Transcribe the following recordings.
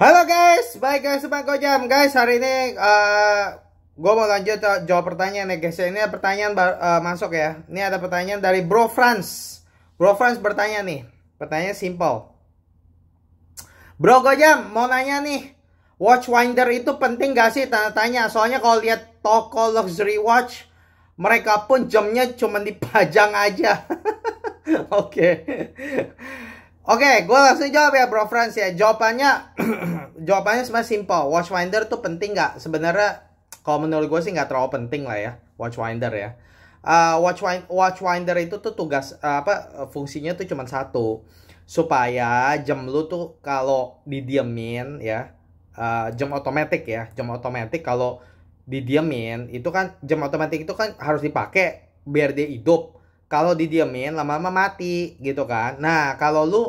Halo guys, baik guys. Sobat Gojam Guys, hari ini uh, gue mau lanjut uh, jawab pertanyaan ya guys. Ini pertanyaan uh, masuk ya. Ini ada pertanyaan dari Bro Franz Bro Franz bertanya nih. Pertanyaan simple. Bro Gojam, mau nanya nih. Watchwinder itu penting gak sih? Tanya tanya. Soalnya kalau lihat toko luxury watch Mereka pun jamnya cuma dipajang aja. Oke. Oke, okay, gue langsung jawab ya Bro Franz ya. Jawabannya, jawabannya sebenarnya simple. Watchfinder tuh penting nggak? Sebenarnya, kalau menurut gue sih nggak terlalu penting lah ya, Watchfinder ya. Uh, watchwinder, watchfinder itu tuh tugas uh, apa fungsinya tuh cuma satu supaya jam lu tuh kalau didiemin ya uh, jam otomatis ya jam otomatis kalau didiemin itu kan jam otomatis itu kan harus dipakai biar dia hidup kalau didiemin lama-lama mati gitu kan. Nah, kalau lu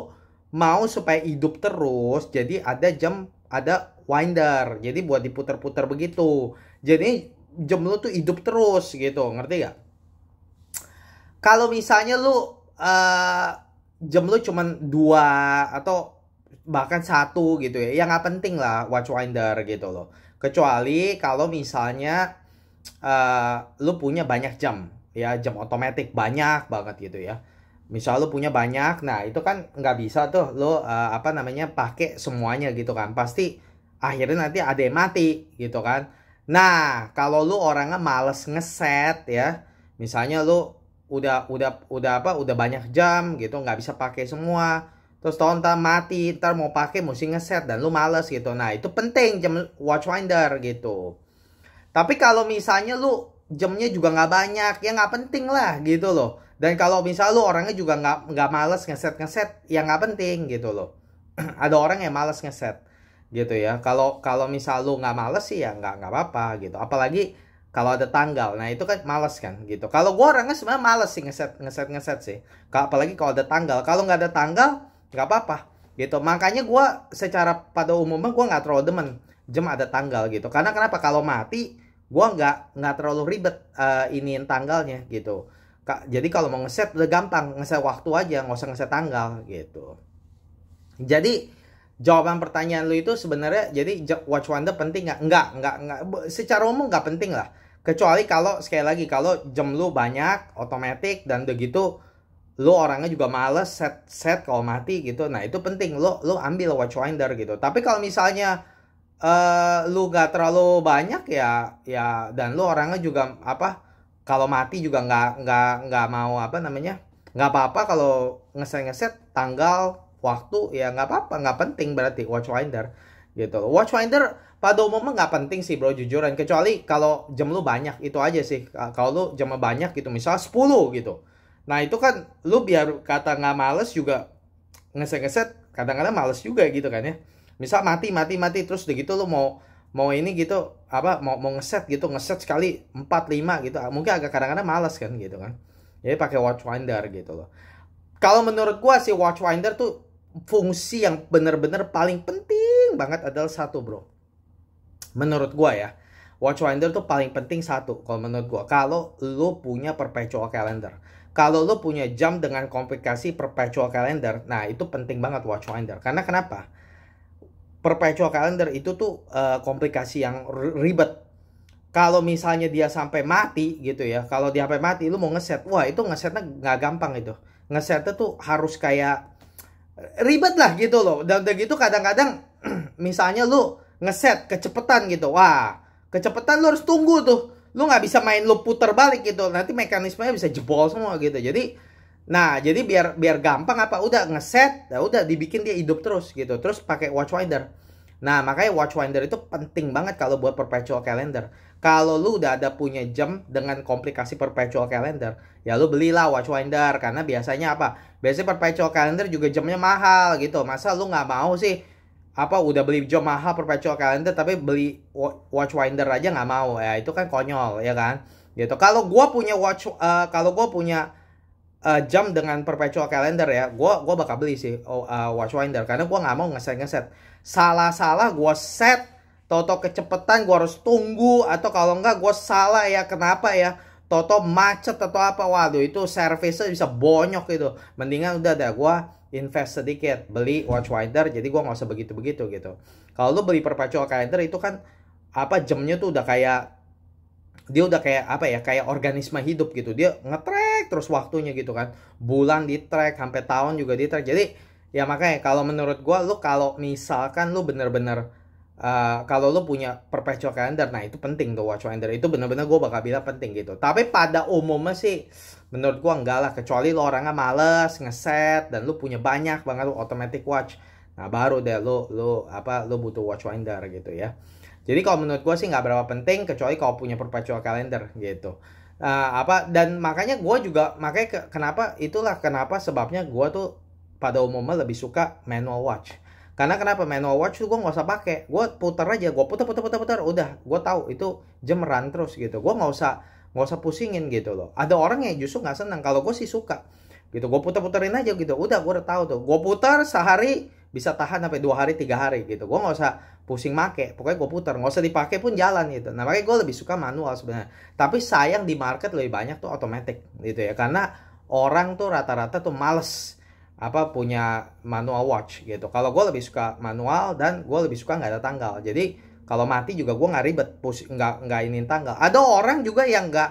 mau supaya hidup terus, jadi ada jam ada winder. Jadi buat diputer-puter begitu. Jadi jam lu tuh hidup terus gitu, ngerti gak? Kalau misalnya lu uh, jam lu cuman dua atau bahkan satu gitu ya, ya nggak penting lah watch winder gitu loh. Kecuali kalau misalnya uh, lu punya banyak jam ya jam otomatis banyak banget gitu ya. Misal lu punya banyak nah itu kan nggak bisa tuh lo uh, apa namanya pakai semuanya gitu kan. Pasti akhirnya nanti ada yang mati gitu kan. Nah kalau lu orangnya males ngeset ya misalnya lu udah udah udah apa udah banyak jam gitu nggak bisa pakai semua terus ntar mati ntar mau pakai mesti ngeset dan lu males gitu. Nah itu penting jam watchfinder gitu. Tapi kalau misalnya lu jamnya juga nggak banyak ya nggak penting lah gitu loh. Dan kalau misal lu orangnya juga nggak nggak males ngeset ngeset ya nggak penting gitu loh. Ada orang yang males ngeset gitu ya. Kalau kalau misal lu nggak males sih ya nggak nggak apa-apa gitu. Apalagi kalau ada tanggal nah itu kan males kan gitu. Kalau gua orangnya sebenarnya males sih ngeset ngeset ngeset sih. Apalagi kalau ada tanggal. Kalau nggak ada tanggal nggak apa-apa gitu. Makanya gua secara pada umumnya gua nggak terlalu demen jam ada tanggal gitu. Karena kenapa? Kalau mati gue nggak nggak terlalu ribet uh, iniin tanggalnya gitu. Kak, jadi kalau mau ngeset udah gampang. Ngeset waktu aja nggak usah ngeset tanggal gitu. Jadi jawaban pertanyaan lu itu sebenarnya jadi watch wonder penting nggak? Nggak nggak nggak secara umum nggak penting lah. Kecuali kalau sekali lagi kalau jam lu banyak otomatis dan begitu lu orangnya juga males set set kalau mati gitu. Nah itu penting. Lu lu ambil watch winder gitu. Tapi kalau misalnya uh, lu gak terlalu banyak ya ya dan lu orangnya juga apa kalau mati juga nggak nggak nggak mau apa namanya nggak apa-apa kalau ngeset ngeset tanggal waktu ya nggak apa-apa nggak penting berarti watchfinder gitu. Watchfinder pada umumnya nggak penting sih bro jujuran. Kecuali kalau jam lu banyak itu aja sih. Kalau lu jamnya banyak gitu misal 10 gitu. Nah itu kan lu biar kata nggak males juga ngeset-ngeset kadang-kadang males juga gitu kan ya misal mati mati mati terus udah gitu lo mau mau ini gitu apa mau mau ngeset gitu ngeset sekali 4 5 gitu. Mungkin agak kadang-kadang malas kan gitu kan. Jadi pakai watchfinder gitu loh. Kalau menurut gua sih watchfinder tuh fungsi yang bener-bener paling penting banget adalah satu bro. Menurut gua ya watchfinder tuh paling penting satu kalau menurut gua. Kalau lu punya perpetual calendar. Kalau lu punya jam dengan komplikasi perpetual calendar nah itu penting banget watchfinder karena kenapa perpetual calendar itu tuh uh, komplikasi yang ribet. Kalau misalnya dia sampai mati gitu ya, kalau dia sampai mati lu mau ngeset, wah itu ngesetnya nggak gampang itu. Ngesetnya tuh harus kayak ribet lah gitu loh. Dan udah gitu kadang-kadang misalnya lu ngeset kecepatan gitu, wah kecepatan lu harus tunggu tuh. Lu nggak bisa main lu puter balik gitu, nanti mekanismenya bisa jebol semua gitu. Jadi Nah, jadi biar biar gampang apa udah ngeset, ya udah dibikin dia hidup terus gitu. Terus pakai watchfinder. Nah, makanya watchfinder itu penting banget kalau buat perpetual calendar. Kalau lu udah ada punya jam dengan komplikasi perpetual calendar, ya lu belilah watchfinder karena biasanya apa? Biasanya perpetual calendar juga jamnya mahal gitu. Masa lu nggak mau sih apa udah beli jam mahal perpetual calendar tapi beli watchfinder aja nggak mau ya itu kan konyol ya kan gitu kalau gua punya watch uh, kalau gua punya uh, jam dengan perpetual calendar ya, gue gua bakal beli sih uh, watchfinder karena gue nggak mau ngeset ngeset. Salah-salah gue set, toto kecepatan gue harus tunggu atau kalau enggak gue salah ya kenapa ya? Toto macet atau apa waduh itu servisnya bisa bonyok gitu. Mendingan udah deh gue invest sedikit beli watch winder jadi gue nggak usah begitu begitu gitu kalau lu beli perpetual calendar itu kan apa jamnya tuh udah kayak dia udah kayak apa ya kayak organisme hidup gitu dia ngetrack terus waktunya gitu kan. Bulan di track sampai tahun juga di track. Jadi ya makanya kalau menurut gue lu kalau misalkan lu bener-bener uh, kalau lu punya perpetual calendar nah itu penting tuh watch winder itu bener-bener gue bakal bilang penting gitu. Tapi pada umumnya sih menurut gua enggak lah. Kecuali lo orangnya males ngeset dan lu punya banyak banget lu automatic watch. Nah baru deh lu lu apa lu butuh watch winder gitu ya. Jadi kalau menurut gua sih nggak berapa penting kecuali kalau punya perpetual calendar gitu uh, apa dan makanya gua juga makanya ke, kenapa itulah kenapa sebabnya gua tuh pada umumnya lebih suka manual watch. Karena kenapa manual watch tuh gue nggak usah pakai. Gue putar aja gue putar putar putar putar udah. Gue tahu itu jam run terus gitu. Gue nggak usah nggak usah pusingin gitu loh. Ada orang yang justru nggak senang. Kalau gue sih suka gitu. Gue puter-puterin aja gitu. Udah gue udah tahu tuh. Gue putar sehari bisa tahan sampai dua hari tiga hari gitu. Gue nggak usah pusing make pokoknya gue putar. Nggak usah dipakai pun jalan gitu. Nah makanya gue lebih suka manual sebenarnya. Tapi sayang di market lebih banyak tuh otomatis gitu ya. Karena orang tuh rata-rata tuh males apa punya manual watch gitu. Kalau gue lebih suka manual dan gue lebih suka nggak ada tanggal. Jadi kalau mati juga gue nggak ribet pus nggak nggak ini tanggal. Ada orang juga yang nggak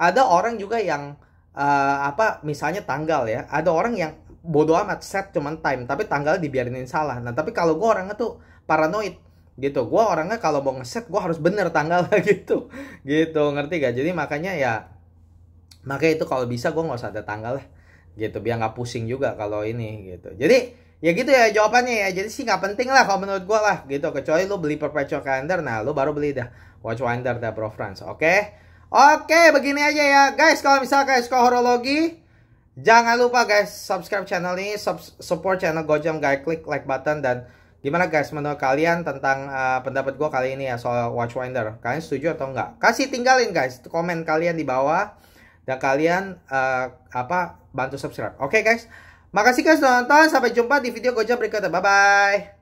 ada orang juga yang uh, apa misalnya tanggal ya. Ada orang yang bodoh amat set cuman time tapi tanggal dibiarinin salah. Nah tapi kalau gue orangnya tuh paranoid gitu. Gue orangnya kalau mau ngeset gue harus bener tanggal gitu. Gitu ngerti gak jadi makanya ya makanya itu kalau bisa gue nggak usah ada tanggal lah gitu. Biar nggak pusing juga kalau ini gitu. Jadi ya gitu ya jawabannya ya. Jadi sih nggak penting lah kalau menurut gue lah gitu. Kecuali lu beli perpetual calendar nah lu baru beli dah. Watchfinder dah bro friends. Oke? Okay? oke okay, begini aja ya. Guys kalau misalkan suka horologi jangan lupa guys subscribe channel ini sub support channel Gojam guys klik like button dan gimana guys menurut kalian tentang uh, pendapat gue kali ini ya soal watchfinder kalian setuju atau enggak kasih tinggalin guys komen kalian di bawah dan kalian uh, apa bantu subscribe oke okay, guys Makasih guys nonton. Sampai jumpa di video Gojek berikutnya. Bye-bye.